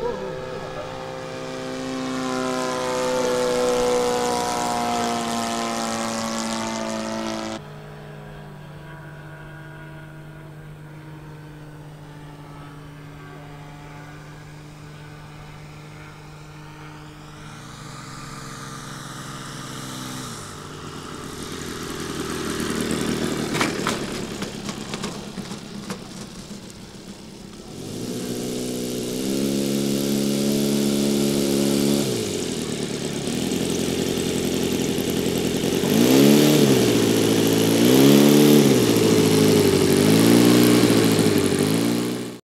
Whoa.